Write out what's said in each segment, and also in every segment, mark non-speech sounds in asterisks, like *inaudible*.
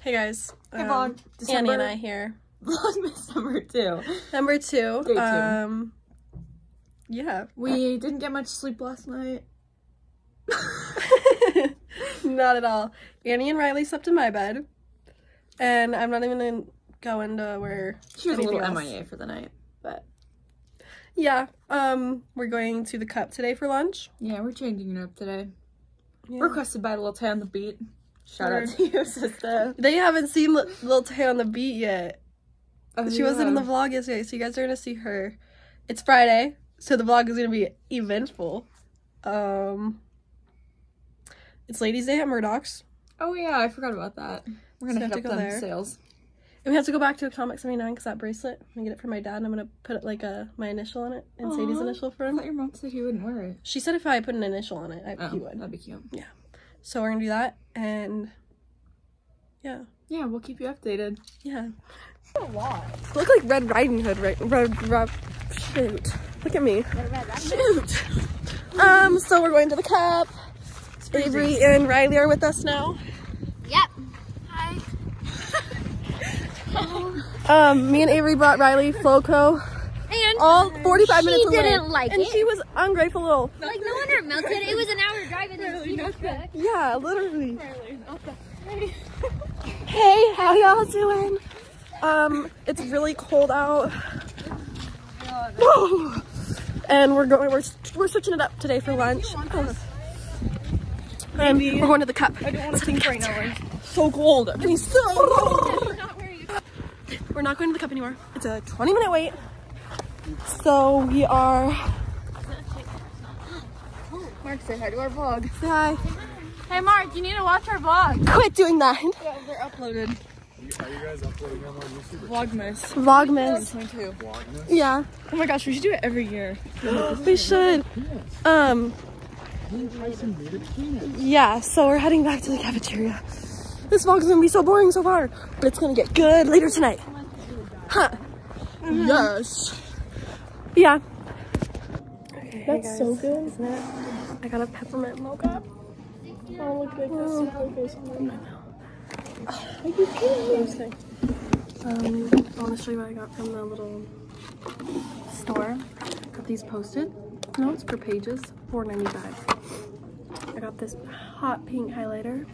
Hey guys. Hey, Um, vlog. Annie and I here. Vlogmas number two. Number two. Day two. Um, yeah. We didn't get much sleep last night. *laughs* not at all. Annie and Riley slept in my bed, and I'm not even gonna go into where. She was a little else. MIA for the night, but Yeah. Um, we're going to the Cup today for lunch. yeah, we're changing it up today. Yeah. Requested by Little Tay on the Beat. Shout out to you, sister. They haven't seen Li- Lil Tay on the beat yet. Oh, she wasn't in the vlog yesterday, so you guys are gonna see her. It's Friday, so the vlog is gonna be eventful. Um, it's Ladies' Day at Murdoch's, Oh yeah, I forgot about that. We're gonna we hit have up to go them there. sales. and we have to go back to Comic 79 because that bracelet. I'm gonna get it for my dad, and I'm gonna put like a my initial on it and Sadie's initial for I him. thought your mom said he wouldn't wear it. She said if I put an initial on it, I, Oh, he would. that'd be cute. So we're gonna do that, and yeah, Yeah, we'll keep you updated. yeah. A lot. Look like Red Riding Hood, right? Red, red, shoot. Look at me. Shoot. Um, so we're going to the cup. Avery and Riley are with us now. Yep. Hi. *laughs* Um, me and Avery brought Riley Floco And all 45 She minutes away. didn't like and it. she was ungrateful little. like no wonder it melted. It was an hour then you back. Yeah, literally. Hey, how y'all doing? Um, it's really cold out. Whoa! and we're going. We're we're switching it up today for lunch. And we're going to the cup. I don't want to think right now. So cold. He's so cold. We're not going to the cup anymore. It's a 20 minute wait. So we are. Mark, say hi to our vlog. Say hi. Hey, Mark, you need to watch our vlog. Quit doing that. Yeah, They're uploaded. Are you guys uploading them on YouTube? Vlogmas. Vlogmas. 22. Vlogmas? Yeah, Oh my gosh, we should do it every year. *gasps* we should. Um. Tyson made a penis. Yeah, so we're heading back to the cafeteria. This vlog is gonna be so boring so far, but it's gonna get good later tonight. Huh. Yes. Yeah. That's so good. Isn't it? I got a peppermint mocha. Oh, look like this super face Are you kidding me? Um, I want to show you what I got from the little store. Got these Post-it notes for pages, $4.95. I got this hot pink highlighter,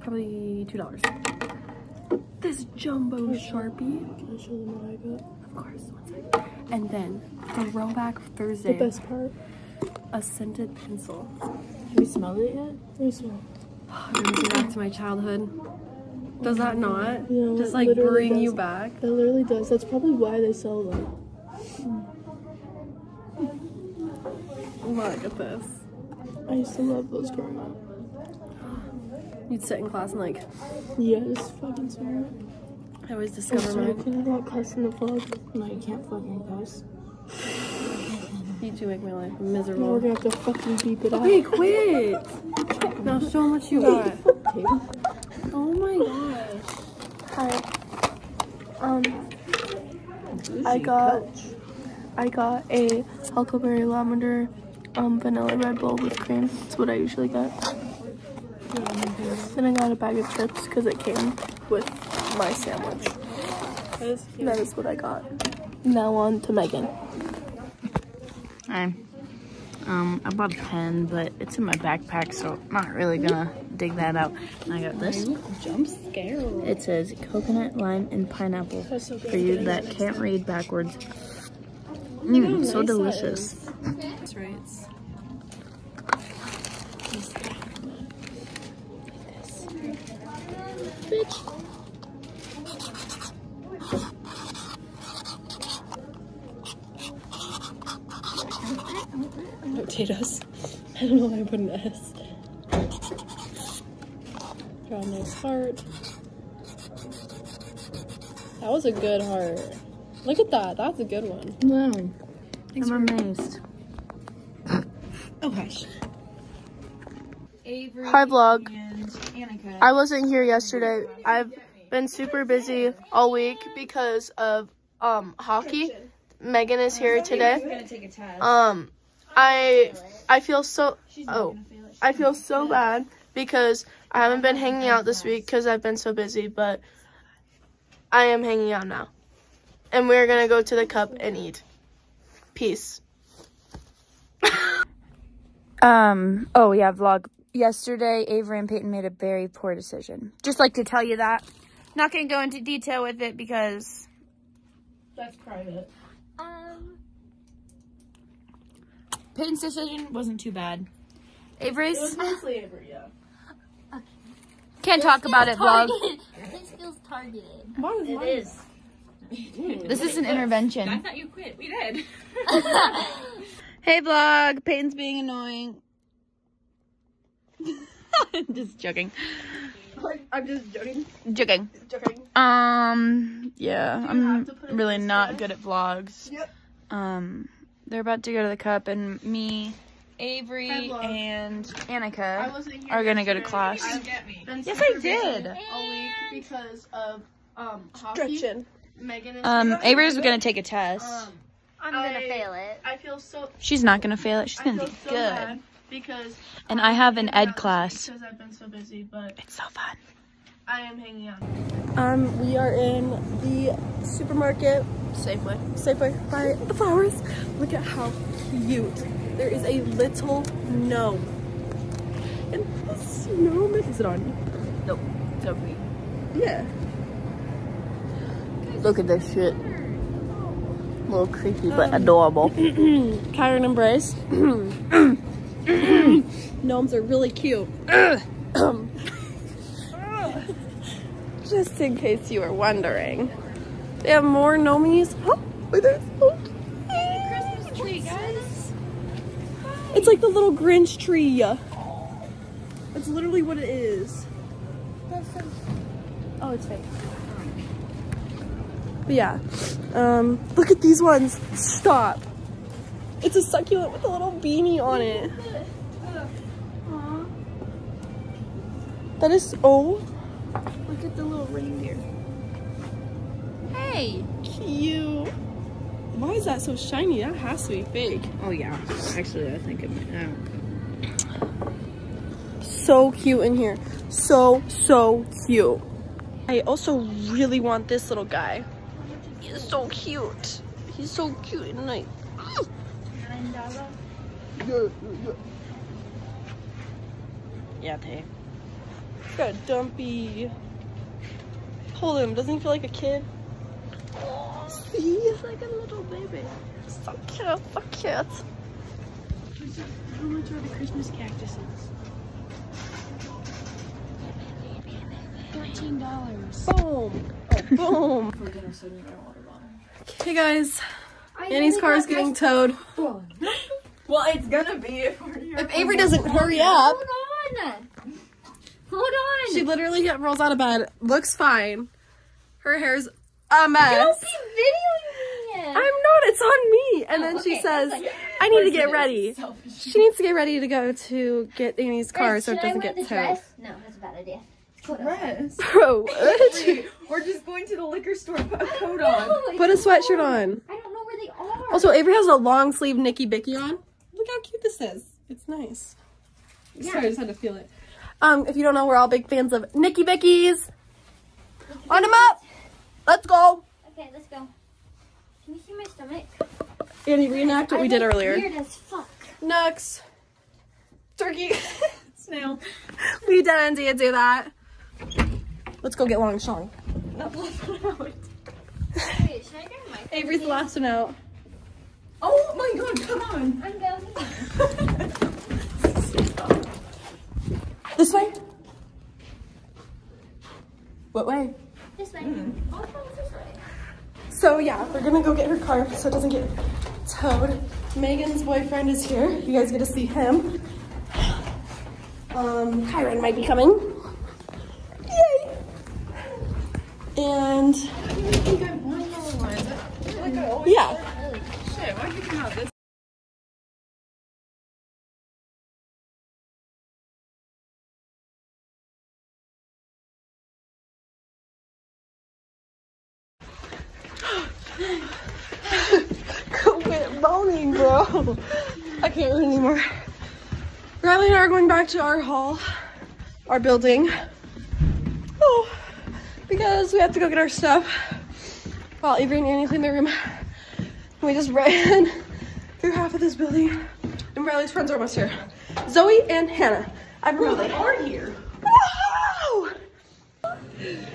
probably $2. This jumbo Sharpie. Can I show them what I got? Of course. And then, Throwback Thursday. The best part. A scented pencil. Have you smelled it yet? Let me smell. *sighs* Brings me back to my childhood. Does that not? Yeah, Just like literally bring you back. That literally does. That's probably why they sell them. Look at this. I used to love those growing up. You'd sit in class and like, Yeah, just fucking smell it. I always I'm discover sorry, mine. can I not cuss in the vlog? No, you can't fucking cuss. *laughs* You two make my life No, we're gonna have to fucking beep it out. Okay, quit. *laughs* now show them what you got. Okay. Oh my gosh. Hi. Um, I got, I got a Huckleberry Lavender um, Vanilla Red Bull with cream. That's what I usually get. Then I got a bag of chips because it came with my sandwich. That is what I got. Now on to Megan. Hi. Um, I bought a pen, but it's in my backpack, so I'm not really gonna dig that out. And I got this. Jump scare. It says coconut, lime, and pineapple for you that can't read backwards. Mmm, so delicious. That's right. Potatoes. I don't know why I put an S. Draw a nice heart. That was a good heart. Look at that. That's a good one. Wow. I'm amazed. Oh gosh. Hi vlog. I wasn't here yesterday. I've been super busy all week because of um hockey. Megan is here today. Um I I feel so oh I feel so bad because I haven't been hanging out this week because I've been so busy, but I am hanging out now. And we're gonna go to the cup and eat. Peace. *laughs* Um, oh yeah, vlog. Yesterday, Avery and Peyton made a very poor decision. Just like to tell you that. Not gonna go into detail with it because That's private. Um, Peyton's decision wasn't too bad. Avery's mostly Avery, yeah. Okay. *laughs* Can't talk about it, vlog. targeted. This feels targeted. It is. This is an intervention. I thought you quit. We did. *laughs* hey, vlog. Peyton's being annoying. *laughs* just joking. I'm just joking. Joking. Joking. Um, yeah, I'm to put it really not good at vlogs. Yep. Um, they're about to go to the cup, and me, Avery, and Annika are gonna go to class. I've Yes, I did. busy All week because of um. Stretching. Megan Um. Avery's gonna take a test. Um, I'm gonna I- fail it. I feel so. She's not gonna fail it. She's gonna be so good. because. And I have an ed class. Because I've been so busy, but It's so fun. I am hanging out. Um, we are in the supermarket, Safeway. Safeway, by the flowers. Look at how cute. There is a little gnome. And the snowman, is it on you? Nope. So we Yeah. look at this shit. A little creepy but um, adorable. *clears throat* Kyron and Bryce. *clears throat* Gnomes are really cute. *clears throat* Just in case you were wondering. They have more gnomies. Oh, look, they're so cute. Tree, guys. It's like the little Grinch tree. That's literally what it is. Oh, it's fake. But yeah. Um, look at these ones. Stop. It's a succulent with a little beanie on it. That is oh. Look at the little reindeer. Cute. Why is that so shiny? That has to be fake. Oh yeah. Actually, I think it might. so cute in here. So, so cute. I also really want this little guy. He's so cute. He's so cute and like. Yeah, they. He's got a dumpy. Hold him. Doesn't he feel like a kid? See? He's like a little baby. So cute. So cute. How much are the Christmas cactuses? Thirteen dollars. Boom. Oh, boom. Okay, guys. Annie's car is getting towed. *laughs* Well, it's gonna be if we're here. If Avery doesn't hurry up, Hold on. Hold on. she literally rolls out of bed, looks fine. Her hair's a mess. Don't be videoing me. I'm not, it's on me. And then she okay. says, I need to get ready. She needs to get ready to go to get Annie's car so it doesn't wear get the towed. dress? No, that's a bad idea. Dress. *laughs* Bro, what? We're just going to the liquor store. Put a coat on. put a sweatshirt on. I don't know where they are. Also, Avery has a long sleeve Nikki Bicky on. Look how cute this is. It's nice. Sorry, I just had to feel it. Um, if you don't know, we're all big fans of Nikki Bickies. On them up. Let's go. Okay, let's go. Can you see my stomach? Annie, reenact what I we did earlier. Weird as fuck. Nux. Turkey. *laughs* Snail. We didn't do do that. Let's go get Long Shong. *laughs* Wait, should I grab my Avery's the last one out. Oh my god, come on. I'm going. This way? What way? This way. This way. So yeah, we're gonna go get her car so it doesn't get towed. Megan's boyfriend is here. You guys get to see him. Um, Kyron might be coming. Yay! And yeah. Shit, why did you come out this? Quit moaning, bro. I can't read anymore. Riley and I are going back to our hall. our building. Oh, because we have to go get our stuff while Avery and Annie clean their room. We just ran *laughs* through half of this building. And Riley's friends are almost here. Zoe and Hannah. I'm removed. They are here. Wow!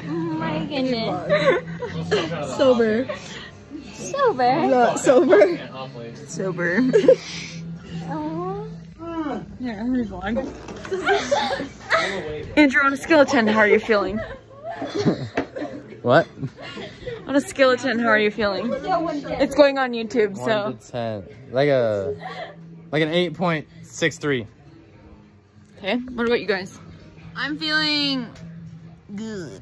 My goodness. *laughs* Sober. Sober. Not sober. Sober. *laughs* Oh. Yeah, I'm revogn. *laughs* Andrew, on a scale of 10, how are you feeling? *laughs* What? On a scale of 10, how are you feeling? It's going on YouTube, One so. to ten. Like a like an eight point six three. Okay, what about you guys? I'm feeling good.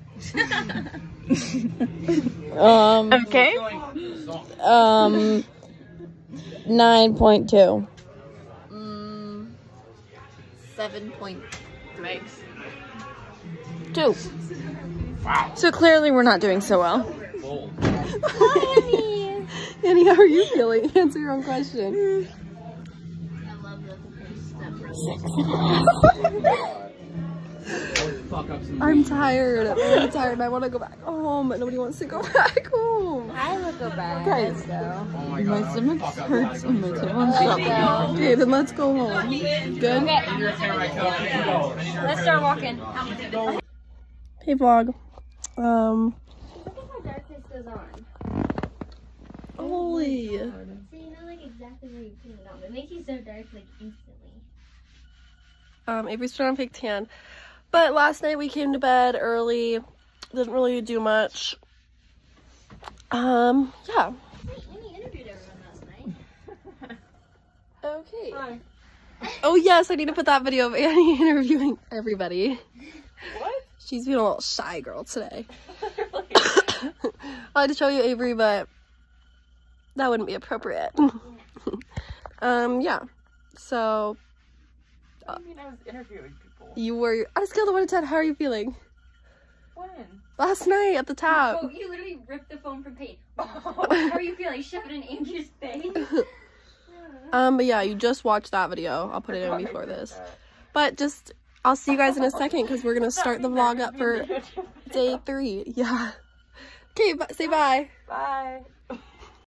Um, Okay. um, 9.2. Seven point. Two. So clearly we're not doing so well. Annie, how are you feeling? *laughs* Answer your own question. *laughs* *laughs* I'm tired. I'm really tired. and I want to go back home, but nobody wants to go *laughs* back home. I will go back. Guys, My stomach hurts and my tongue okay, then let's go home. Good. Let's start walking. Hey, vlog. Um, Look at how darkness goes on. holy. So you know like exactly where you put it on. It makes you so dark like instantly. Um, Avery's trying to fake tan. But last night we came to bed early. Didn't really do much. Um, yeah. Hey, Annie interviewed everyone last night. Okay. Oh yes, I need to put that video of Annie *laughs* interviewing everybody. What? She's being a little shy girl today. *laughs* I had to show you Avery, but that wouldn't be appropriate. *laughs* um, yeah. So I mean, I was interviewing people. You were on a scale of one to ten. How are you feeling? When? Last night at the top. Oh, you literally ripped the phone from Peyton. *laughs* How are you feeling? Shove it in Andrew's face. *laughs* *laughs* Um, but yeah, you just watched that video. I'll put it in before this. But just, I'll see you guys in a second because we're gonna start the vlog up for day three. Yeah. Okay, say bye. Bye.